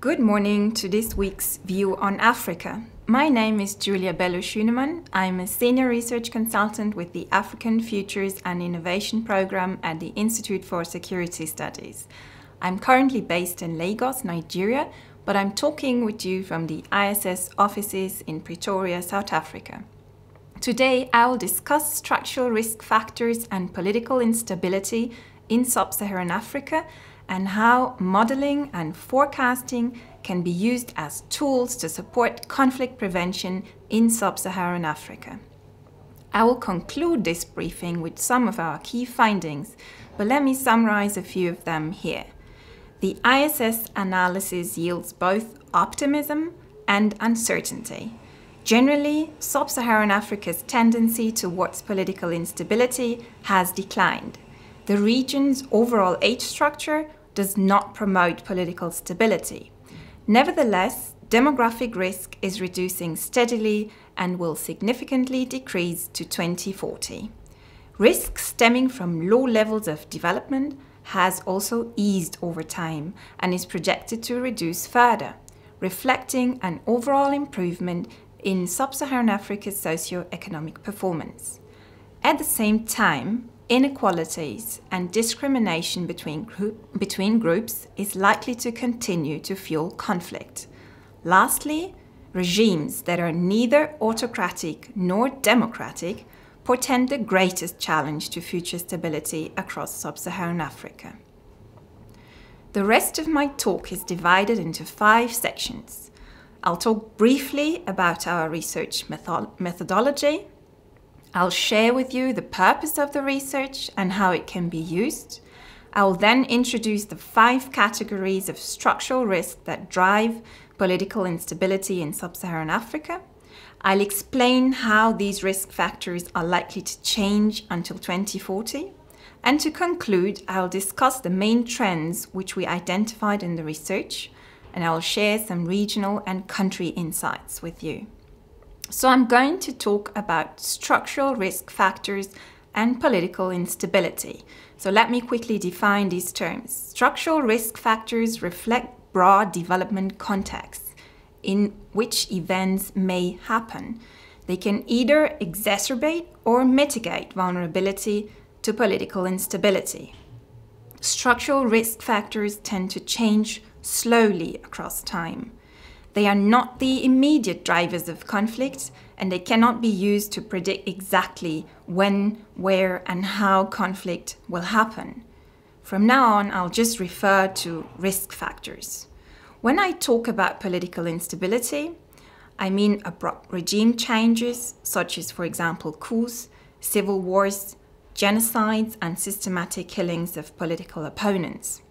Good morning to this week's View on Africa. My name is Julia Bello Schunemann. I'm a senior research consultant with the African Futures and Innovation Program at the Institute for Security Studies. I'm currently based in Lagos, Nigeria, but I'm talking with you from the ISS offices in Pretoria, South Africa. Today, I will discuss structural risk factors and political instability in sub Saharan Africa and how modeling and forecasting can be used as tools to support conflict prevention in sub-Saharan Africa. I will conclude this briefing with some of our key findings, but let me summarize a few of them here. The ISS analysis yields both optimism and uncertainty. Generally, sub-Saharan Africa's tendency towards political instability has declined. The region's overall age structure does not promote political stability. Nevertheless, demographic risk is reducing steadily and will significantly decrease to 2040. Risk stemming from low levels of development has also eased over time and is projected to reduce further, reflecting an overall improvement in sub-Saharan Africa's socio-economic performance. At the same time, inequalities and discrimination between, group, between groups is likely to continue to fuel conflict. Lastly, regimes that are neither autocratic nor democratic portend the greatest challenge to future stability across sub-Saharan Africa. The rest of my talk is divided into five sections. I'll talk briefly about our research methodology, I'll share with you the purpose of the research and how it can be used. I will then introduce the five categories of structural risk that drive political instability in sub-Saharan Africa. I'll explain how these risk factors are likely to change until 2040. And to conclude, I'll discuss the main trends which we identified in the research, and I'll share some regional and country insights with you. So I'm going to talk about structural risk factors and political instability. So let me quickly define these terms. Structural risk factors reflect broad development contexts in which events may happen. They can either exacerbate or mitigate vulnerability to political instability. Structural risk factors tend to change slowly across time. They are not the immediate drivers of conflict, and they cannot be used to predict exactly when, where, and how conflict will happen. From now on, I'll just refer to risk factors. When I talk about political instability, I mean abrupt regime changes, such as, for example, coups, civil wars, genocides, and systematic killings of political opponents.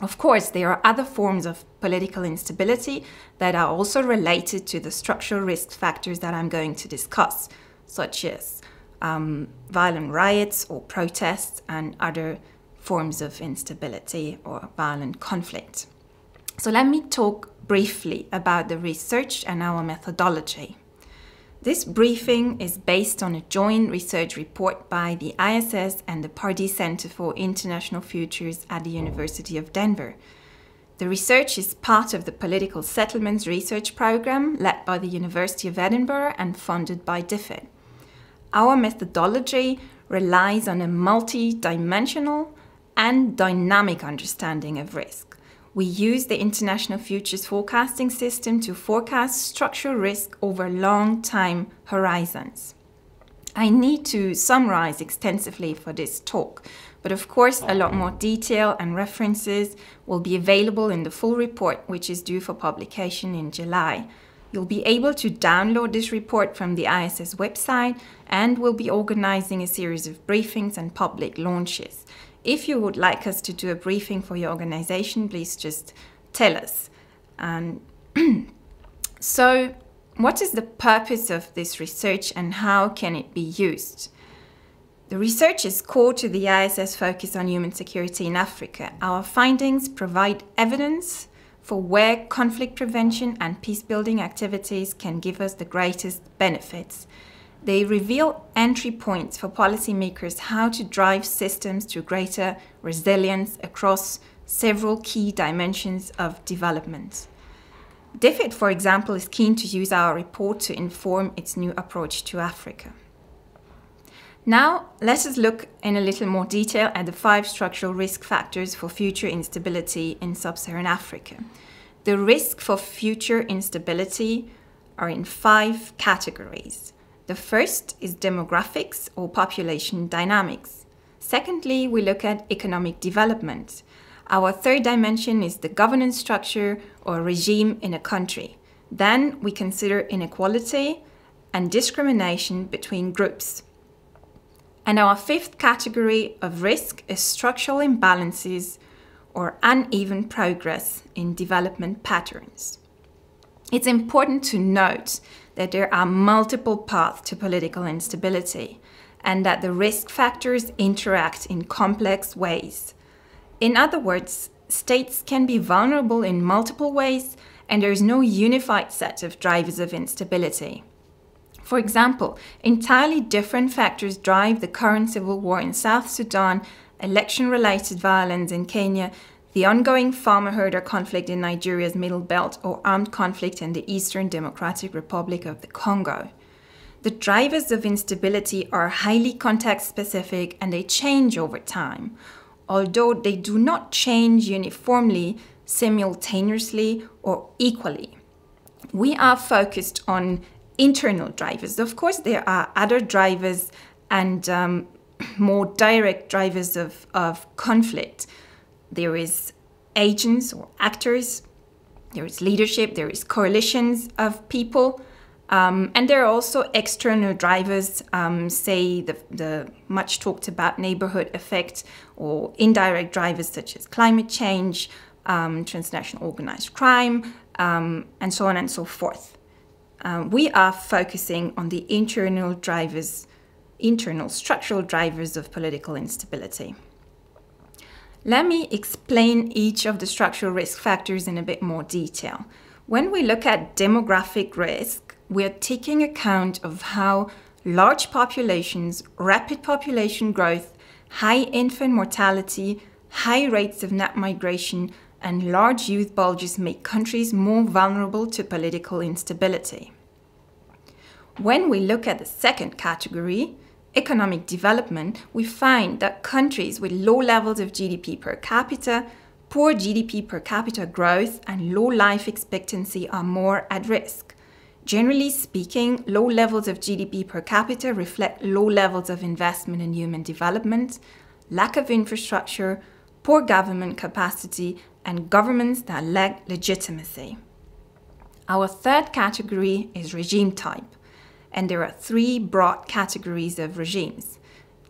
Of course, there are other forms of political instability that are also related to the structural risk factors that I'm going to discuss, such as um, violent riots or protests and other forms of instability or violent conflict. So let me talk briefly about the research and our methodology. This briefing is based on a joint research report by the ISS and the Pardee Center for International Futures at the University of Denver. The research is part of the Political Settlements Research Program led by the University of Edinburgh and funded by DFID. Our methodology relies on a multi-dimensional and dynamic understanding of risk we use the International Futures Forecasting System to forecast structural risk over long time horizons. I need to summarize extensively for this talk, but of course a lot more detail and references will be available in the full report which is due for publication in July. You'll be able to download this report from the ISS website and we'll be organizing a series of briefings and public launches. If you would like us to do a briefing for your organization, please just tell us. So, what is the purpose of this research and how can it be used? The research is core to the ISS focus on human security in Africa. Our findings provide evidence for where conflict prevention and peace building activities can give us the greatest benefits. They reveal entry points for policymakers how to drive systems to greater resilience across several key dimensions of development. DFID, for example, is keen to use our report to inform its new approach to Africa. Now, let us look in a little more detail at the five structural risk factors for future instability in sub Saharan Africa. The risk for future instability are in five categories. The first is demographics or population dynamics. Secondly, we look at economic development. Our third dimension is the governance structure or regime in a country. Then we consider inequality and discrimination between groups. And our fifth category of risk is structural imbalances or uneven progress in development patterns. It's important to note that there are multiple paths to political instability and that the risk factors interact in complex ways. In other words, states can be vulnerable in multiple ways and there is no unified set of drivers of instability. For example, entirely different factors drive the current civil war in South Sudan, election related violence in Kenya, the ongoing farmer herder conflict in Nigeria's Middle Belt, or armed conflict in the Eastern Democratic Republic of the Congo. The drivers of instability are highly context specific and they change over time, although they do not change uniformly, simultaneously, or equally. We are focused on internal drivers. Of course, there are other drivers and um, more direct drivers of, of conflict. There is agents or actors, there is leadership, there is coalitions of people, um, and there are also external drivers, um, say the, the much talked about neighborhood effect or indirect drivers such as climate change, um, transnational organized crime, um, and so on and so forth um, we are focusing on the internal drivers, internal structural drivers of political instability. Let me explain each of the structural risk factors in a bit more detail. When we look at demographic risk, we are taking account of how large populations, rapid population growth, high infant mortality, high rates of net migration, and large youth bulges make countries more vulnerable to political instability. When we look at the second category, economic development, we find that countries with low levels of GDP per capita, poor GDP per capita growth, and low life expectancy are more at risk. Generally speaking, low levels of GDP per capita reflect low levels of investment in human development, lack of infrastructure, poor government capacity, and governments that lack legitimacy. Our third category is regime type, and there are three broad categories of regimes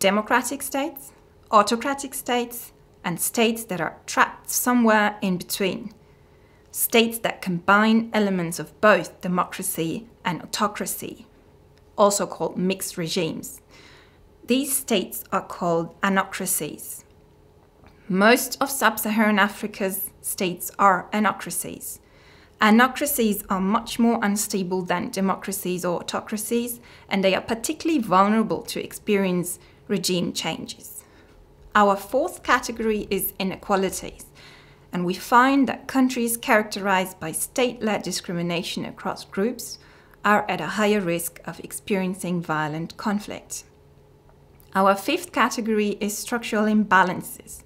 democratic states, autocratic states, and states that are trapped somewhere in between. States that combine elements of both democracy and autocracy, also called mixed regimes. These states are called anocracies. Most of sub Saharan Africa's states are anocracies. Anocracies are much more unstable than democracies or autocracies, and they are particularly vulnerable to experience regime changes. Our fourth category is inequalities, and we find that countries characterized by state led discrimination across groups are at a higher risk of experiencing violent conflict. Our fifth category is structural imbalances,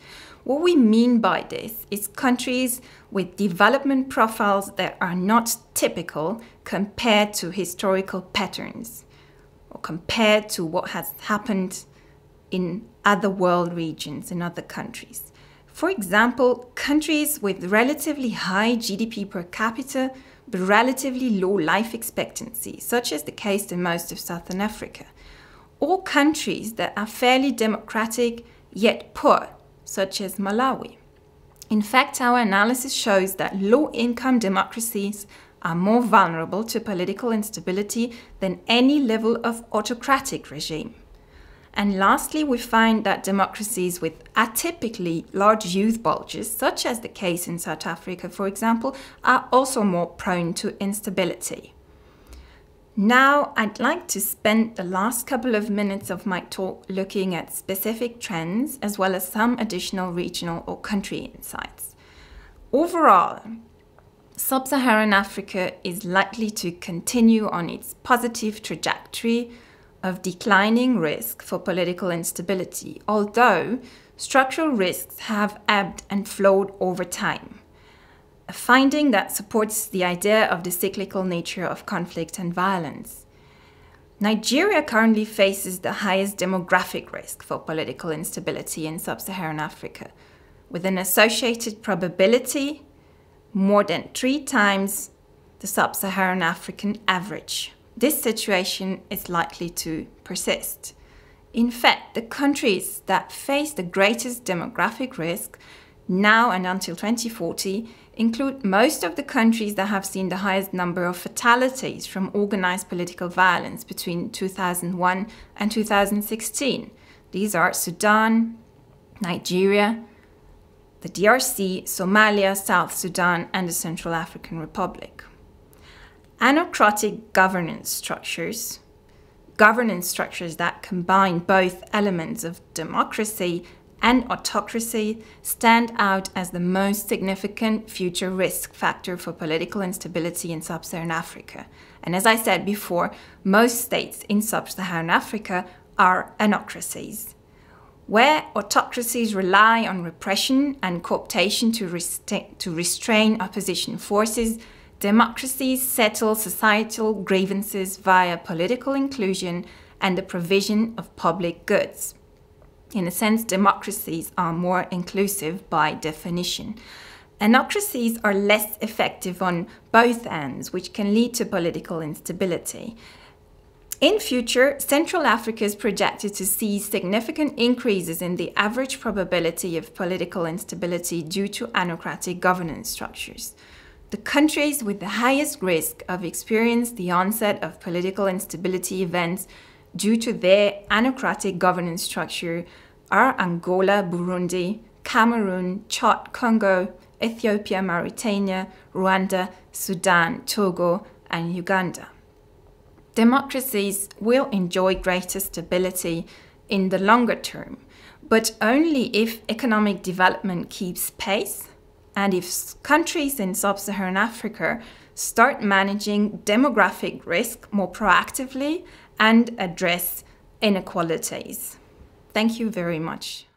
what we mean by this is countries with development profiles that are not typical compared to historical patterns or compared to what has happened in other world regions, in other countries. For example, countries with relatively high GDP per capita but relatively low life expectancy, such as the case in most of Southern Africa, or countries that are fairly democratic yet poor, such as Malawi. In fact, our analysis shows that low income democracies are more vulnerable to political instability than any level of autocratic regime. And lastly, we find that democracies with atypically large youth bulges, such as the case in South Africa, for example, are also more prone to instability. Now, I'd like to spend the last couple of minutes of my talk looking at specific trends as well as some additional regional or country insights. Overall, Sub Saharan Africa is likely to continue on its positive trajectory of declining risk for political instability, although structural risks have ebbed and flowed over time. A finding that supports the idea of the cyclical nature of conflict and violence. Nigeria currently faces the highest demographic risk for political instability in sub Saharan Africa, with an associated probability more than three times the sub Saharan African average. This situation is likely to persist. In fact, the countries that face the greatest demographic risk now and until 2040 include most of the countries that have seen the highest number of fatalities from organized political violence between 2001 and 2016. These are Sudan, Nigeria, the DRC, Somalia, South Sudan, and the Central African Republic. Anocratic governance structures, governance structures that combine both elements of democracy and autocracy stand out as the most significant future risk factor for political instability in sub Saharan Africa. And as I said before, most states in sub Saharan Africa are anocracies. Where autocracies rely on repression and cooptation to, to restrain opposition forces, democracies settle societal grievances via political inclusion and the provision of public goods. In a sense, democracies are more inclusive by definition. Anocracies are less effective on both ends, which can lead to political instability. In future, Central Africa is projected to see significant increases in the average probability of political instability due to anocratic governance structures. The countries with the highest risk of experiencing the onset of political instability events due to their anocratic governance structure are Angola, Burundi, Cameroon, Chad, Congo, Ethiopia, Mauritania, Rwanda, Sudan, Togo, and Uganda. Democracies will enjoy greater stability in the longer term, but only if economic development keeps pace and if countries in sub Saharan Africa start managing demographic risk more proactively and address inequalities. Thank you very much.